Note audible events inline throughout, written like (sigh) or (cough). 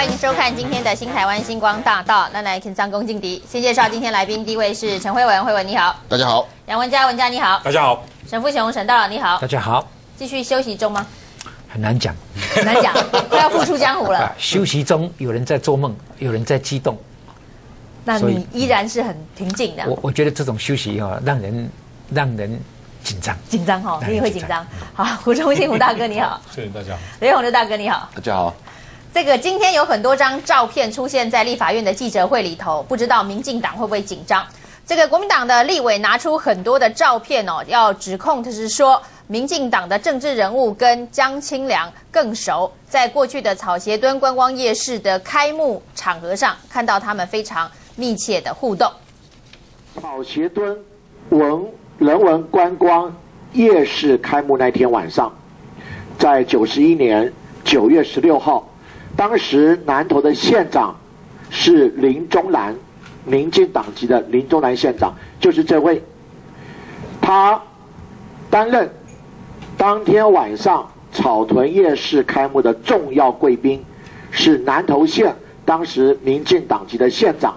欢迎收看今天的新台湾星光大道。那来请张公敬敌，先介绍今天来宾，第一位是陈慧文，慧文你好；大家好，杨文佳，文佳你好；大家好，沈富雄，沈大佬你好。大家好，继续休息中吗？很难讲，很难讲，(laughs) 快要复出江湖了。休息中有人在做梦，有人在激动。那你依然是很平静的。我我觉得这种休息啊，让人让人紧张，紧张哈，你也会紧张。好，胡忠信胡大哥你好，(laughs) 谢谢大家。雷洪刘大哥你好，大家好。这个今天有很多张照片出现在立法院的记者会里头，不知道民进党会不会紧张？这个国民党的立委拿出很多的照片哦，要指控他是说，民进党的政治人物跟江青良更熟，在过去的草鞋墩观光夜市的开幕场合上，看到他们非常密切的互动。草鞋墩文人文观光夜市开幕那天晚上，在九十一年九月十六号。当时南投的县长是林中南，民进党籍的林中南县长，就是这位。他担任当天晚上草屯夜市开幕的重要贵宾，是南投县当时民进党籍的县长。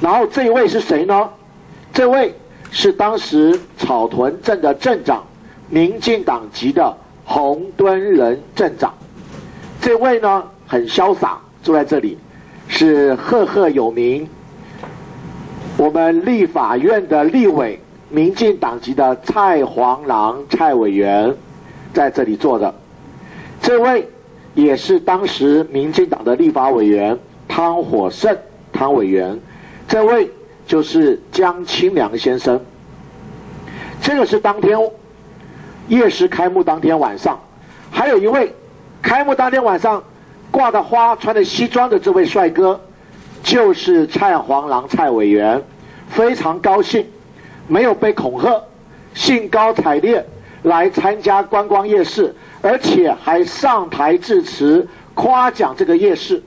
然后这一位是谁呢？这位是当时草屯镇的镇长，民进党籍的洪敦仁镇长。这位呢很潇洒，坐在这里，是赫赫有名。我们立法院的立委，民进党籍的蔡黄郎蔡委员，在这里坐的。这位也是当时民进党的立法委员汤火胜汤委员。这位就是江清良先生。这个是当天夜市开幕当天晚上，还有一位。开幕当天晚上，挂的花、穿的西装的这位帅哥，就是蔡黄郎蔡委员，非常高兴，没有被恐吓，兴高采烈来参加观光夜市，而且还上台致辞，夸奖这个夜市。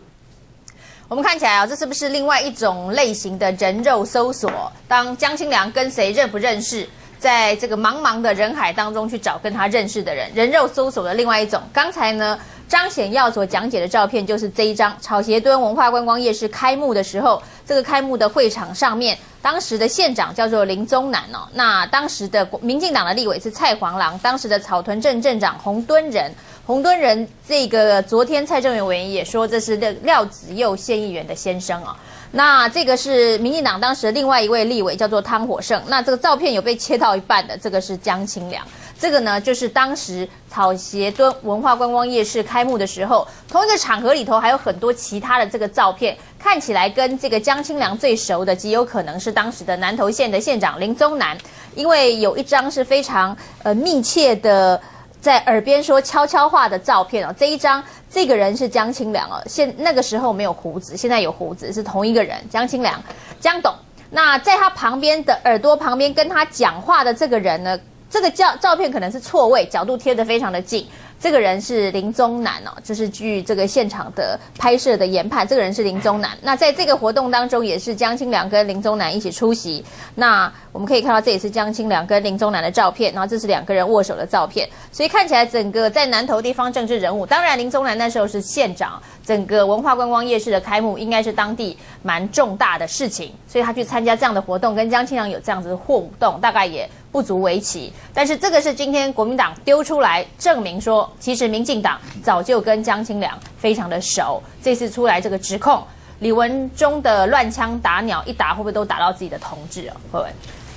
我们看起来啊，这是不是另外一种类型的人肉搜索？当江清良跟谁认不认识？在这个茫茫的人海当中去找跟他认识的人，人肉搜索的另外一种。刚才呢，张显耀所讲解的照片就是这一张草鞋墩文化观光夜市开幕的时候，这个开幕的会场上面，当时的县长叫做林宗南哦，那当时的民进党的立委是蔡黄郎，当时的草屯镇镇长洪敦仁，洪敦仁这个昨天蔡政元委员也说这是廖廖子佑县议员的先生哦。那这个是民进党当时另外一位立委，叫做汤火胜。那这个照片有被切到一半的，这个是江清良。这个呢，就是当时草鞋墩文化观光夜市开幕的时候，同一个场合里头还有很多其他的这个照片，看起来跟这个江清良最熟的，极有可能是当时的南投县的县长林宗南，因为有一张是非常呃密切的。在耳边说悄悄话的照片哦，这一张这个人是江清良哦，现那个时候没有胡子，现在有胡子，是同一个人，江清良，江董。那在他旁边的耳朵旁边跟他讲话的这个人呢，这个照照片可能是错位，角度贴得非常的近。这个人是林宗南哦，就是据这个现场的拍摄的研判，这个人是林宗南。那在这个活动当中，也是江青良跟林宗南一起出席。那我们可以看到，这也是江青良跟林宗南的照片，然后这是两个人握手的照片。所以看起来，整个在南投地方政治人物，当然林宗南那时候是县长，整个文化观光夜市的开幕应该是当地蛮重大的事情，所以他去参加这样的活动，跟江青良有这样子的互动，大概也。不足为奇，但是这个是今天国民党丢出来证明说，其实民进党早就跟江清良非常的熟。这次出来这个指控，李文忠的乱枪打鸟一打，会不会都打到自己的同志啊？会不会？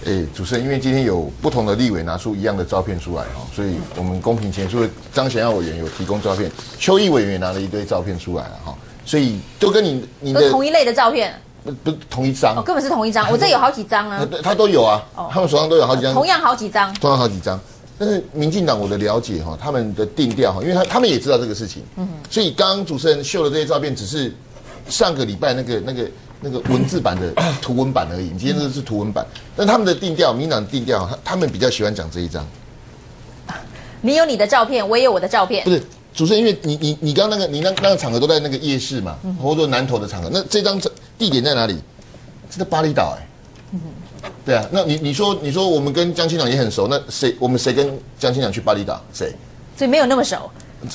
诶，主持人，因为今天有不同的立委拿出一样的照片出来哈，所以我们公平前，所以张贤耀委员有提供照片，邱毅委员也拿了一堆照片出来了哈，所以都跟你你的同一类的照片。不不同一张，根本是同一张。我这有好几张啊，(laughs) 他都有啊，他们手上都有好几张，同样好几张，同样好几张。但是民进党我的了解哈，他们的定调哈，因为他他们也知道这个事情，嗯，所以刚刚主持人秀的这些照片只是上个礼拜那个那个那个文字版的 (coughs) 图文版而已，今天这是图文版。但他们的定调，民党定调，他他们比较喜欢讲这一张。(laughs) 你有你的照片，我也有我的照片，不是。主持人，因为你你你刚那个你那那个场合都在那个夜市嘛，或者说南投的场合，那这张地点在哪里？是在巴厘岛哎。嗯对啊，那你你说你说我们跟江青长也很熟，那谁我们谁跟江青长去巴厘岛？谁？所以没有那么熟。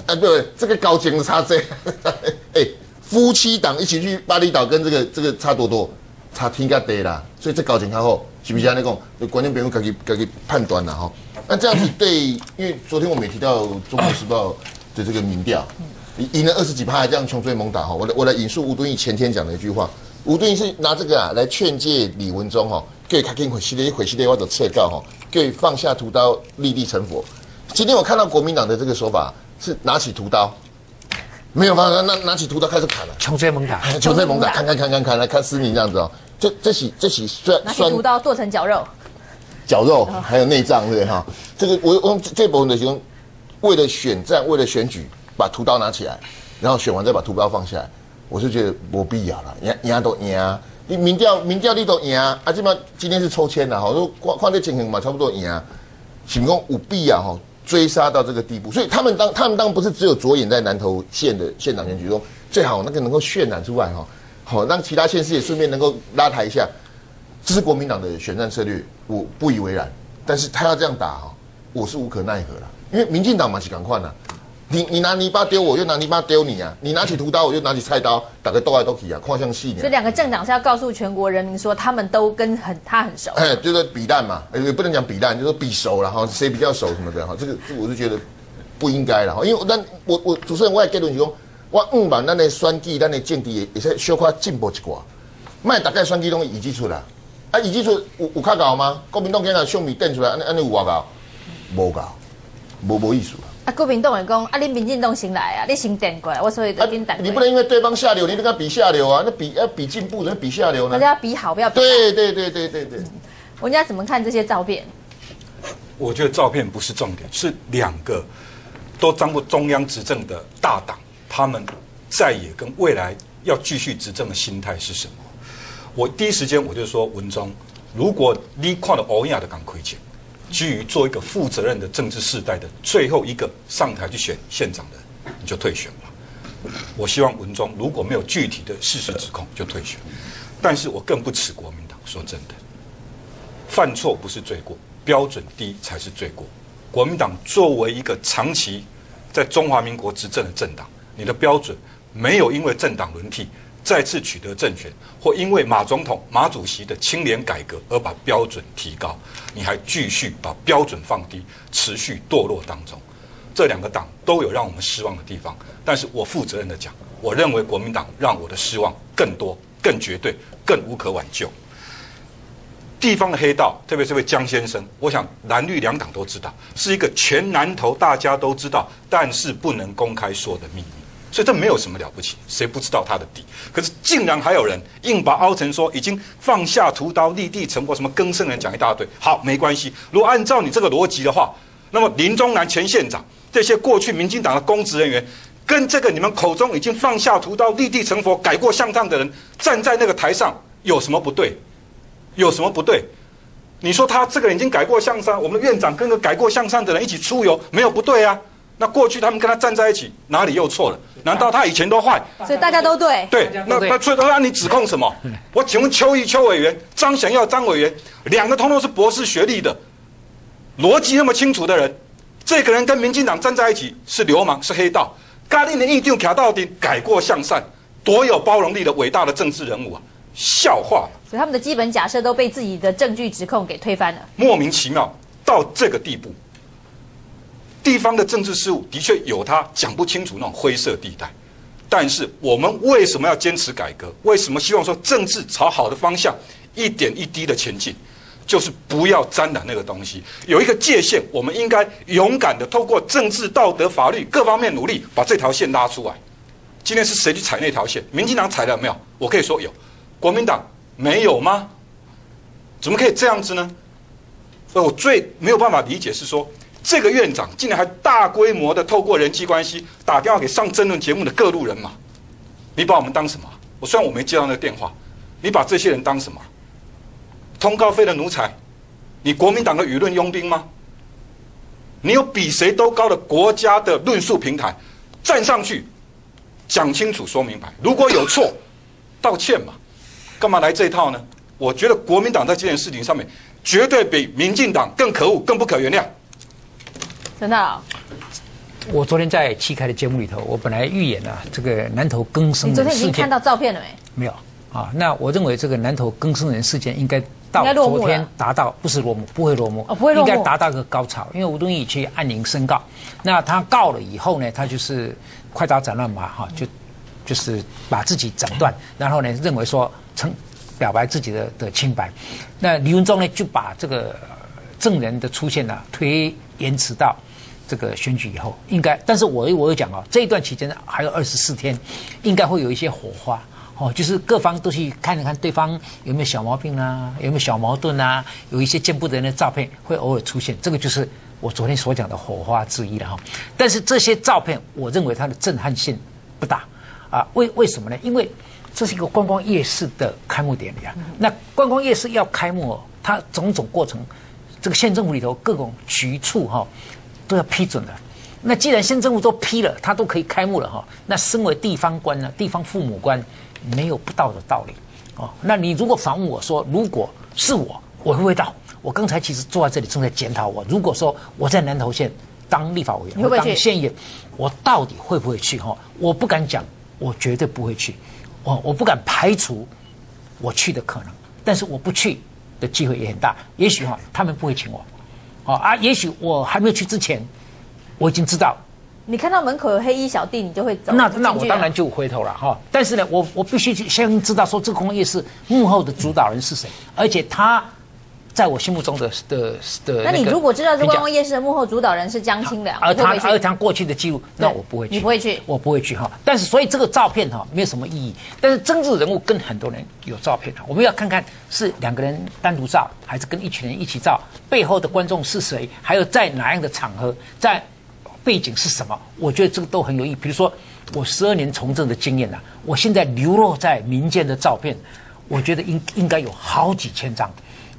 啊对，这个高精的差这，(laughs) 哎，夫妻档一起去巴厘岛跟这个这个差多多，差天价地啦，所以这高情较好，是不是安尼讲？就观众朋友自己自己判断啦哈。那这样子对，因为昨天我们也提到《中国时报》的这个民调，赢赢了二十几趴，这样穷追猛打哈。我来我来引述吴敦义前天讲的一句话，吴敦义是拿这个啊来劝诫李文忠哈，各位卡紧回系列回系列我的撤告哈，各位放下屠刀立地成佛。今天我看到国民党的这个说法是拿起屠刀，没有放下，拿拿起屠刀开始砍了。穷追猛打，(laughs) 穷追猛打，砍砍砍砍砍来看思明这样子哦，这这起这起酸拿起屠刀剁成绞肉，绞肉还有内脏，对哈？这个我用这部分的形容，为了选战，为了选举，把屠刀拿起来，然后选完再把屠刀放下来，我是觉得没必要了，赢赢都赢啊！你民调民调你都赢啊！啊，基本上今天是抽签了哈，说况况这情形嘛，差不多赢啊。请公舞弊啊哈，追杀到这个地步，所以他们当他们当不是只有着眼在南投县的县长选举中，最好那个能够渲染出来哈，好让其他县市也顺便能够拉抬一下。这是国民党的选战策略，我不以为然。但是他要这样打哈，我是无可奈何了。因为民进党嘛是赶快呢，你你拿泥巴丢我，又拿泥巴丢你啊！你拿起屠刀，我就拿起菜刀，打个斗来斗去啊，跨向细所以两个政党是要告诉全国人民说，他们都跟很他很熟。哎，就是比烂嘛，也不能讲比烂，就是说比熟了哈，谁比较熟什么的哈。这个这个我是觉得不应该了哈，因为但我我主持人我也结论是讲，我嗯把咱的选举、咱的政治也也是小可进步一寡，卖大概选举拢已经出来。啊，已经出有有较搞吗？国民党今日相米垫出来，安尼安尼有外搞，无搞，无无意思啊。啊，国民党会讲，啊，你民进党先来啊，你先垫过来，我所以啊跟等。你不能因为对方下流，你跟他比下流啊？那比要比进步，怎么比下流呢？大家要比好，不要比。对对对对对对。人家怎么看这些照片？我觉得照片不是重点，是两个都当过中央执政的大党，他们在野跟未来要继续执政的心态是什么？我第一时间我就说文中，如果你看了欧亚的港亏钱，基于做一个负责任的政治世代的最后一个上台去选县长的，你就退选吧。我希望文中如果没有具体的事实指控，就退选。但是我更不耻国民党，说真的，犯错不是罪过，标准低才是罪过。国民党作为一个长期在中华民国执政的政党，你的标准没有因为政党轮替。再次取得政权，或因为马总统、马主席的清廉改革而把标准提高，你还继续把标准放低，持续堕落当中。这两个党都有让我们失望的地方，但是我负责任的讲，我认为国民党让我的失望更多、更绝对、更无可挽救。地方的黑道，特别是位江先生，我想蓝绿两党都知道，是一个全南投大家都知道，但是不能公开说的秘密。所以这没有什么了不起，谁不知道他的底？可是竟然还有人硬把凹成说已经放下屠刀立地成佛，什么更生人讲一大堆。好，没关系。如果按照你这个逻辑的话，那么林中南前县长这些过去民进党的公职人员，跟这个你们口中已经放下屠刀立地成佛、改过向善的人站在那个台上，有什么不对？有什么不对？你说他这个人已经改过向善，我们的院长跟个改过向善的人一起出游，没有不对啊？那过去他们跟他站在一起，哪里又错了？难道他以前都坏？所以大家都对。对，那那所以那你指控什么？我请问邱毅邱委员、张祥耀张委员，两个通通是博士学历的，逻辑那么清楚的人，这个人跟民进党站在一起是流氓是黑道，咖喱的一定卡到底，改过向善，多有包容力的伟大的政治人物啊！笑话。所以他们的基本假设都被自己的证据指控给推翻了，莫名其妙到这个地步。地方的政治事务的确有他讲不清楚那种灰色地带，但是我们为什么要坚持改革？为什么希望说政治朝好的方向一点一滴的前进？就是不要沾染那个东西，有一个界限，我们应该勇敢的透过政治、道德、法律各方面努力，把这条线拉出来。今天是谁去踩那条线？民进党踩了没有？我可以说有，国民党没有吗？怎么可以这样子呢？我最没有办法理解是说。这个院长竟然还大规模的透过人际关系打电话给上争论节目的各路人马，你把我们当什么？我虽然我没接到那个电话，你把这些人当什么？通告费的奴才？你国民党的舆论佣兵吗？你有比谁都高的国家的论述平台，站上去讲清楚说明白，如果有错，道歉嘛，干嘛来这一套呢？我觉得国民党在这件事情上面绝对比民进党更可恶、更不可原谅。真的，我昨天在七开的节目里头，我本来预言啊，这个南投更生人事件天已经看到照片了没？没有啊？那我认为这个南投更生人事件应该到昨天达到不是落幕，不会落幕哦不会落幕应该达到一个高潮，因为吴敦义去按铃申告，那他告了以后呢，他就是快刀斩乱麻哈，就就是把自己斩断，然后呢认为说成表白自己的的清白，那李文忠呢就把这个呃证人的出现呢、推延迟到。这个选举以后应该，但是我我有讲哦，这一段期间还有二十四天，应该会有一些火花哦，就是各方都去看一看对方有没有小毛病啊，有没有小矛盾啊，有一些见不得人的照片会偶尔出现，这个就是我昨天所讲的火花之一了哈。但是这些照片，我认为它的震撼性不大啊，为为什么呢？因为这是一个观光夜市的开幕典礼啊，那观光夜市要开幕哦，它种种过程，这个县政府里头各种局处哈、都要批准的。那既然县政府都批了，他都可以开幕了哈，那身为地方官呢，地方父母官没有不到的道理哦。那你如果反问我说，如果是我，我会不会到？我刚才其实坐在这里正在检讨我，如果说我在南投县当立法委员，我当县议员，我到底会不会去哈？我不敢讲，我绝对不会去，我我不敢排除我去的可能，但是我不去的机会也很大。也许哈，他们不会请我，哦啊，也许我还没有去之前，我已经知道，你看到门口有黑衣小弟，你就会走。那那我当然就回头了哈。但是呢，我我必须去先知道说这个工业是幕后的主导人是谁，而且他在我心目中的的的。那你如果知道这观光夜市的幕后主导人是江青良，而他？而他过去的记录，那我不会去，你不会去我不会去哈。但是所以这个照片哈没有什么意义，但是政治人物跟很多人有照片啊，我们要看看是两个人单独照，还是跟一群人一起照，背后的观众是谁，还有在哪样的场合，在背景是什么，我觉得这个都很有意义。比如说我十二年从政的经验呐、我现在流落在民间的照片，我觉得应应该有好几千张。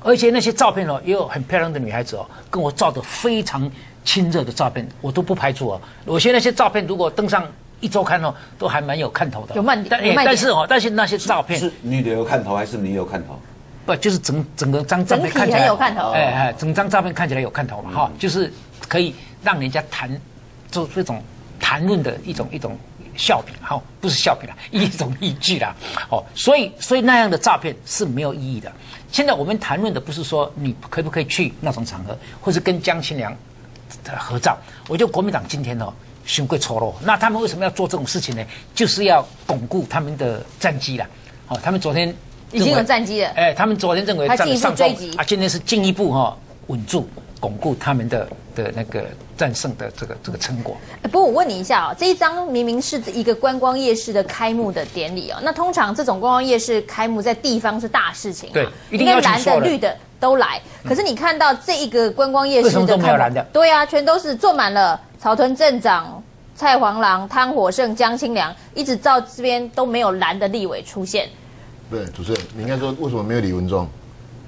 而且那些照片哦，也有很漂亮的女孩子哦，跟我照的非常亲热的照片，我都不排除哦。有些那些照片如果登上一周刊哦，都还蛮有看头的。有慢点但有卖点但是哦，但是那些照片是女的有看头还是你有看头？不就是整整个张照片整体看起来很有看头哎哎，整张照片看起来有看头嘛哈，就是可以让人家谈，做这种谈论的一种一种笑柄哈，不是笑柄啦，一种依据啦。哦，所以所以那样的照片是没有意义的。现在我们谈论的不是说你可不可以去那种场合，或是跟江青良的合照。我觉得国民党今天哦，胸贵丑陋。那他们为什么要做这种事情呢？就是要巩固他们的战绩啦。哦，他们昨天已经有战绩了哎，他们昨天认为占了上风啊，今天是进一步哈、稳住、巩固他们的的那个战胜的这个这个成果。哎不过我问你一下哦，这一张明明是一个观光夜市的开幕的典礼哦，那通常这种观光夜市开幕在地方是大事情嘛，对一定应该蓝的绿的都来。可是你看到这一个观光夜市为什么的开幕都没有蓝的，对啊，全都是坐满了草屯镇长。蔡黄郎、汤火胜、江清良，一直到这边都没有蓝的立委出现。对，主持人，你应该说为什么没有李文忠？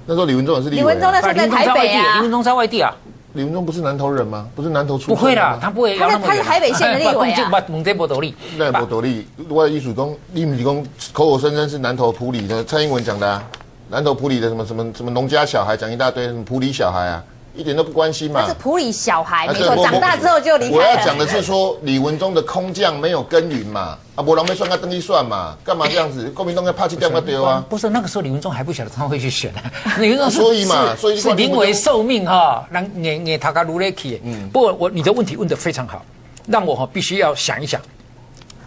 那时候李文忠也是立委、啊。李文忠那时候在台北啊李文忠在外地啊，李文忠不是南投人吗？不是南投出不会的，他不会他在。他是台北县的立委啊把，蒙在伯斗利。那不独立，我的艺术工，立米工口口声声是南投普里的，蔡英文讲的啊，南投普里的什么什么什么农家小孩，讲一大堆什么普里小孩啊，一点都不关心嘛他是。普里小孩，没错，长大之后就离开了。我要讲的是说，李文忠的空降没有耕耘嘛，啊，不然没算他登记算嘛，干嘛这样子？(laughs) 国民党要怕去掉个丢啊。不是那个时候李文忠还不晓得他会去选啊，李文忠所以嘛所以是临危受命哈，让你你他个如雷去。嗯，不过我你的问题问得非常好，让我哈必须要想一想，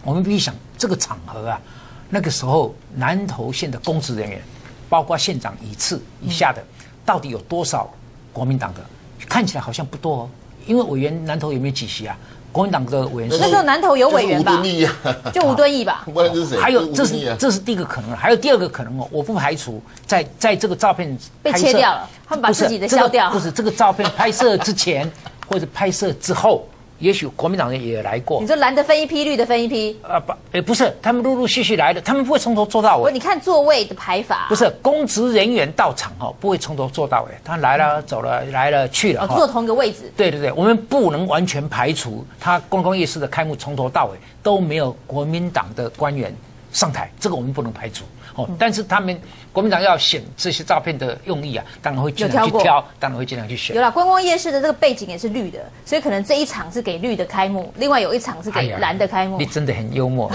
我们必须想这个场合啊，那个时候南投县的公职人员，包括县长一次以下的，到底有多少国民党的？看起来好像不多哦，因为委员南投有没有几席啊？国民党的委员是那时候南投有委员吧就吴敦义啊，就吴敦义吧。(laughs) 不然是谁？还有，这是这是第一个可能，还有第二个可能哦，我不排除在在这个照片被切掉了他们把自己的这个消掉不是这个照片拍摄之前或者拍摄之后，也许国民党人也来过你。说蓝的分一批，绿的分一批。啊不，也不是，他们陆陆续续来的，他们不会从头做到，尾。你看座位的排法，不是公职人员到场哦，不会从头做到尾，他来了走了，来了去了哦，坐。同一个位置。对对对，我们不能完全排除他公共夜市的开幕从头到尾都没有国民党的官员上台，这个我们不能排除。哦，但是他们国民党要选这些照片的用意啊，当然会尽量去挑，当然会尽量去选有。了观光夜市的这个背景也是绿的，所以可能这一场是给绿的开幕，另外有一场是给蓝的开幕。哎你真的很幽默。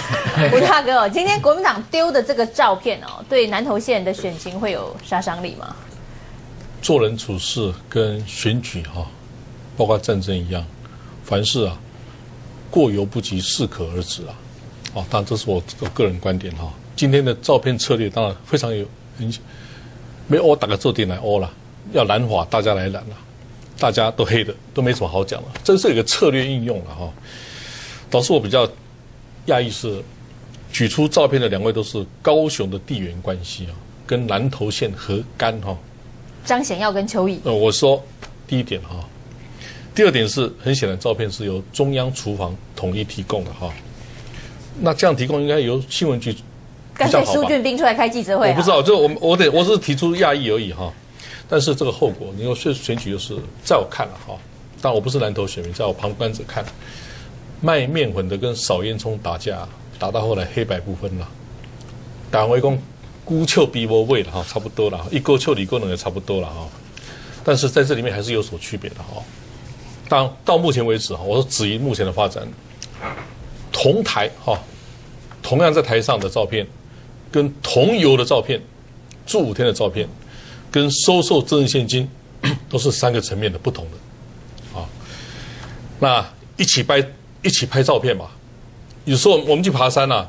(laughs) 吴大哥哦，今天国民党丢的这个照片哦，对南投县的选情会有杀伤力吗？做人处事跟选举哈、包括战争一样，凡事啊，过犹不及，适可而止啊。啊，当然这是我我个人观点哈、今天的照片策略当然非常有影响，没欧打个坐垫来欧了，要蓝化大家来蓝了，大家都黑的，都没什么好讲了。这是有一个策略应用了哈、导致我比较讶异是，举出照片的两位都是高雄的地缘关系啊，跟南投县何干哈、张显耀跟邱毅，呃，我说第一点哈，第二点是很显然照片是由中央厨房统一提供的哈。那这样提供应该由新闻局比干脆？苏俊斌出来开记者会、啊。我不知道，就我我得我是提出讶异而已哈。但是这个后果，你说选选举就是，在我看了哈，但我不是蓝头选民，在我旁观者看，卖面粉的跟扫烟囱打架，打到后来黑白不分了。打围攻孤丘逼我位了哈，差不多了，一沟丘里沟能也差不多了哈。但是在这里面还是有所区别的哈。当到目前为止哈，我说止于目前的发展，同台哈，同样在台上的照片，跟同游的照片，住五天的照片，跟收受政治现金，(coughs) 都是三个层面的不同的，啊，那一起拍一起拍照片嘛，有时候我们去爬山啊，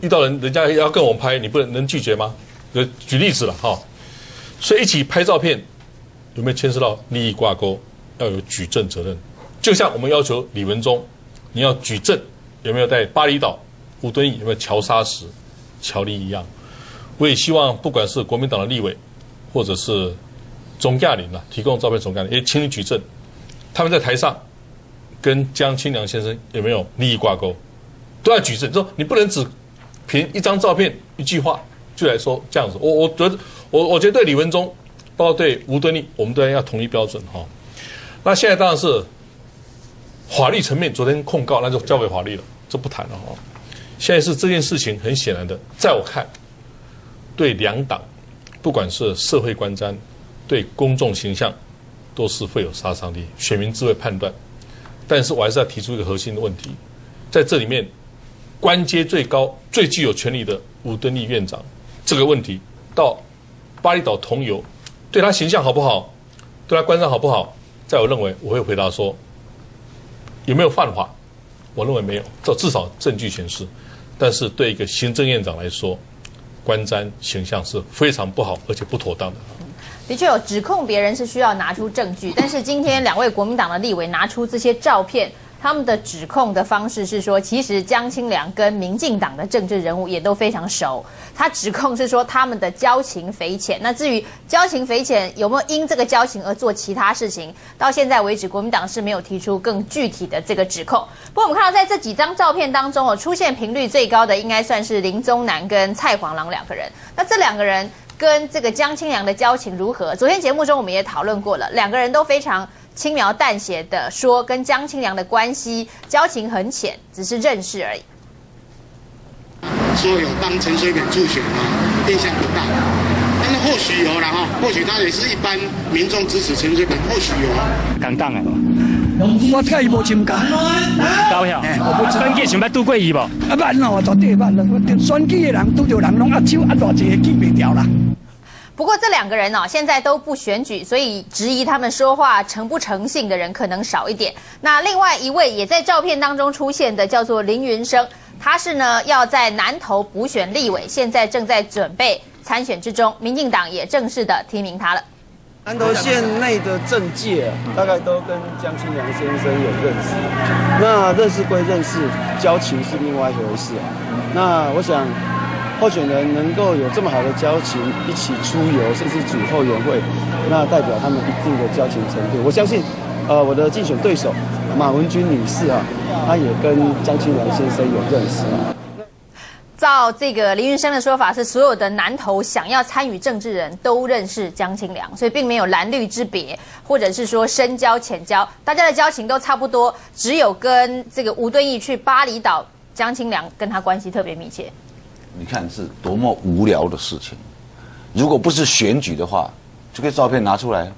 遇到人人家要跟我们拍，你不能能拒绝吗？呃，举例子了哈，所以一起拍照片有没有牵涉到利益挂钩，要有举证责任，就像我们要求李文忠，你要举证有没有在巴厘岛吴敦义有没有桥沙石、乔丽一样。我也希望，不管是国民党的立委，或者是总亚林啊，提供照片总亚林，也请你举证，他们在台上跟江清良先生有没有利益挂钩，都要举证。说你不能只凭一张照片、一句话就来说这样子。我我觉得，我我觉得对李文忠，包括对吴敦义，我们都要要统一标准哈。那现在当然是法律层面，昨天控告那就交给法律了，这不谈了哈。现在是这件事情很显然的，在我看，对两党，不管是社会观瞻，对公众形象，都是会有杀伤力，选民自会判断。但是我还是要提出一个核心的问题，在这里面，官阶最高、最具有权力的吴敦义院长，这个问题到巴厘岛同游，对他形象好不好，对他观瞻好不好，在我认为，我会回答说，有没有犯法？我认为没有，这至少证据显示。但是对一个行政院长来说，观瞻形象是非常不好而且不妥当的。的确有指控别人是需要拿出证据，但是今天两位国民党的立委拿出这些照片，他们的指控的方式是说，其实江青良跟民进党的政治人物也都非常熟。他指控是说他们的交情匪浅。那至于交情匪浅有没有因这个交情而做其他事情，到现在为止，国民党是没有提出更具体的这个指控。不过我们看到在这几张照片当中哦，出现频率最高的应该算是林宗南跟蔡黄郎两个人。那这两个人。跟这个江清良的交情如何？昨天节目中我们也讨论过了，两个人都非常轻描淡写的说，跟江青良的关系交情很浅，只是认识而已。说有帮陈水扁助选吗？印象不大，但是或许有啦哈，或许他也是一般民众支持陈水扁，或许有。港党的，我甲伊无深交，高晓，我不选举想要拄过伊无？啊慢咯，绝对慢咯。选举的人拄着人拢握手握偌济，记袂掉啦。不过这两个人哦，现在都不选举，所以质疑他们说话诚不诚信的人可能少一点。那另外一位也在照片当中出现的，叫做林云生，他是呢要在南投补选立委，现在正在准备参选之中，民进党也正式的提名他了。南投县内的政界大概都跟江青良先生有认识，那认识归认识，交情是另外一回事啊。那我想。候选人能够有这么好的交情，一起出游，甚至组后援会，那代表他们一定的交情程度。我相信，呃，我的竞选对手马文君女士啊，她也跟江青良先生有认识。照这个林云生的说法，是所有的南投想要参与政治人都认识江青良，所以并没有蓝绿之别，或者是说深交浅交，大家的交情都差不多，只有跟这个吴敦义去巴厘岛，江青良跟他关系特别密切。你看是多么无聊的事情。如果不是选举的话，这个照片拿出来，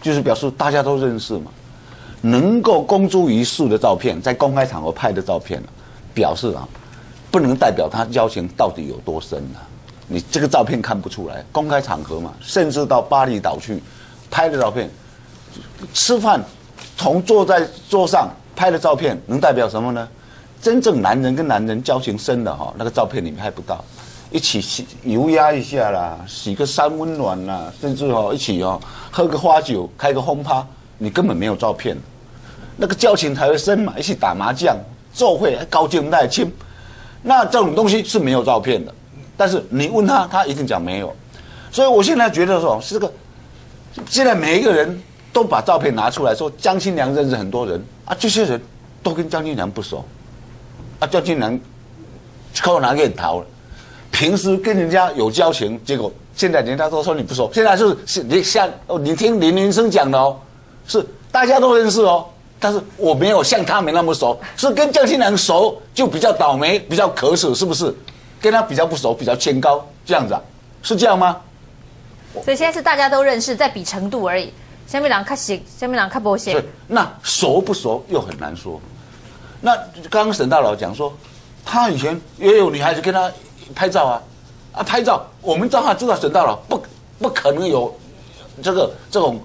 就是表示大家都认识嘛。能够公诸于世的照片，在公开场合拍的照片，表示啊，不能代表他交情到底有多深啊。你这个照片看不出来，公开场合嘛，甚至到巴厘岛去拍的照片，吃饭从坐在桌上拍的照片，能代表什么呢？真正男人跟男人交情深的哈，那个照片你拍不到。一起洗油压一下啦，洗个三温暖啦，甚至哦一起哦喝个花酒，开个轰趴，你根本没有照片。那个交情才会深嘛，一起打麻将、做会高兴带亲，那这种东西是没有照片的。但是你问他，他一定讲没有。所以我现在觉得说，是这个，现在每一个人都把照片拿出来说，江青良认识很多人啊，这些人都跟江青良不熟，啊，江青南靠哪个逃了？平时跟人家有交情，结果现在人家都说你不熟。现在是是你像哦，你听林云生讲的哦，是大家都认识哦，但是我没有像他们那么熟，是跟江青南熟就比较倒霉，比较可耻，是不是？跟他比较不熟，比较清高，这样子啊，是这样吗？所以现在是大家都认识，在比程度而已。下面两看行，下面两看不行。对，那熟不熟又很难说。那刚刚沈大佬讲说，他以前也有女孩子跟他。拍照啊，啊拍照，我们当然知道沈大佬不不可能有这个这种，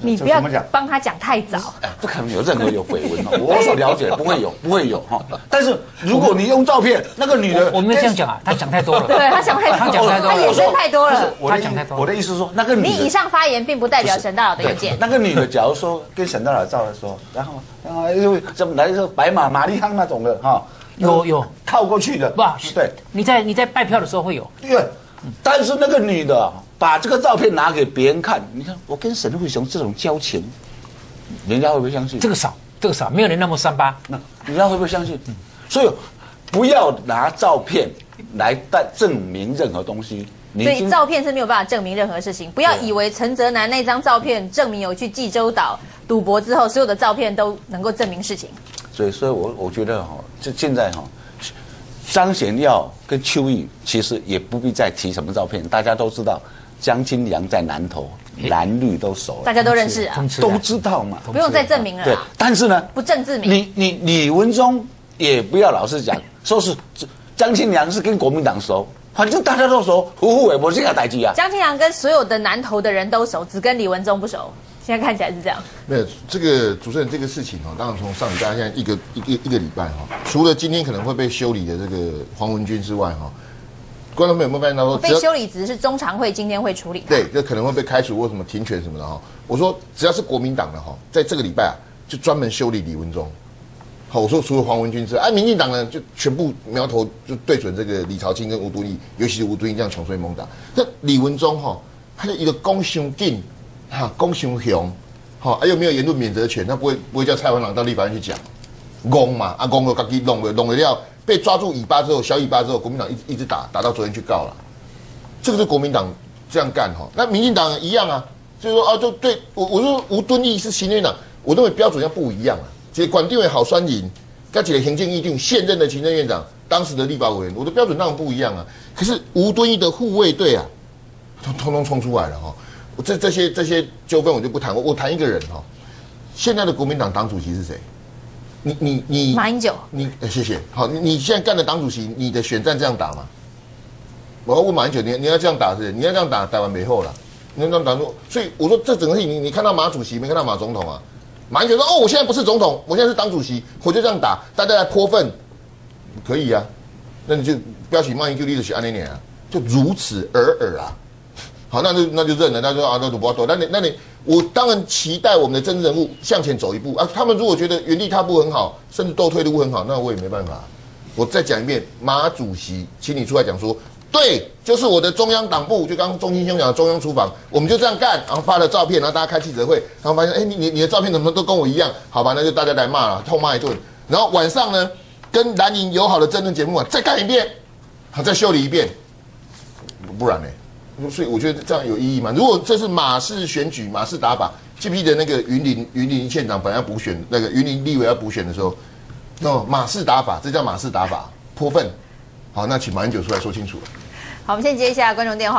你不要帮他讲太早，哎，不可能有任何有绯闻哦，(laughs) 我所了解不会有，不会有哈。但是如果你用照片，那个女的，我们这样讲啊，他讲太多了，(laughs) 对他讲太多，他讲太多，他眼神太多了，他讲太多。我的意思是说，那个女的，你以上发言并不代表沈大佬的意见。那个女的，假如说跟沈大佬照的时候，然后啊，因为怎么来说白马玛丽康那种的哈。有有靠过去的，不，对，你在你在拜票的时候会有，对，但是那个女的把这个照片拿给别人看，你看我跟沈慧雄这种交情，人家会不会相信？这个少，这个少，没有人那么三八，那人家会不会相信？嗯，所以不要拿照片来代证明任何东西。所以照片是没有办法证明任何事情。不要以为陈泽南那张照片证明有去济州岛赌博之后，所有的照片都能够证明事情。所以，所以我我觉得哈，这现在哈，张贤耀跟邱毅其实也不必再提什么照片，大家都知道江青阳在南投，蓝绿都熟，大家都认识啊，都知道嘛，不用再证明了。对，但是呢，不证自明。你你李文忠也不要老是讲，说是江青良是跟国民党熟，反正大家都熟，胡虎伟我这个代机啊。江青阳跟所有的南投的人都熟，只跟李文忠不熟。现在看起来是这样。没有这个主持人这个事情哈，当然从上礼拜现在一个一个一个礼拜哈，除了今天可能会被修理的这个黄文君之外哈，观众朋友有没有发现到说被修理只是中常会今天会处理？对，这可能会被开除或什么停权什么的哈。我说只要是国民党的哈，在这个礼拜啊，就专门修理李文忠。好，我说除了黄文君之外，啊，民进党呢就全部苗头就对准这个李朝清跟吴敦义，尤其是吴敦义这样穷追猛打。那李文忠哈，他的一个攻胸劲。哈，公雄雄，好，还有没有言论免责权？那不会不会叫蔡文朗到立法院去讲，公嘛，啊公都自己弄的，弄的要被抓住尾巴之后，小尾巴之后，国民党一一直打，打到昨天去告了，这个是国民党这样干哈。那民进党一样啊，就是说啊，就对我我说吴敦义是行政院长，我认为标准要不一样啊。其实管定伟好酸赢，跟几个行政议定现任的行政院长，当时的立法委员，我的标准当然不一样啊。可是吴敦义的护卫队啊，通通通冲出来了哈。这这些这些纠纷我就不谈，我我谈一个人哈，现在的国民党党主席是谁？你你你马英九，你谢谢好，你你现在干的党主席，你的选战这样打吗？我要问马英九，你你要这样打是？你要这样打，打完没后了？你要这样打，所以我说这整个事情，你你看到马主席没看到马总统啊？马英九说哦，我现在不是总统，我现在是党主席，我就这样打，大家来泼粪，可以啊？那你就标起马英九立的是安那年啊，就如此尔尔啊。好，那就那就认了。那就啊，那赌博多。那你那你，我当然期待我们的政治人物向前走一步啊。他们如果觉得原地踏步很好，甚至倒退路很好，那我也没办法。我再讲一遍，马主席，请你出来讲说，对，就是我的中央党部，就刚刚中心兄讲的中央厨房，我们就这样干。然后发了照片，然后大家开记者会，然后发现，哎，你你你的照片怎么都跟我一样？好吧，那就大家来骂了，痛骂一顿。然后晚上呢，跟蓝营友好的政治节目啊，再干一遍，好，再修理一遍，不然呢？所以我觉得这样有意义吗？如果这是马氏选举、马氏打法，记不记得那个云林云林县长本来要补选，那个云林立委要补选的时候，那马氏打法，这叫马氏打法，泼粪，好，那请马英九出来说清楚。好，我们先接一下观众电话。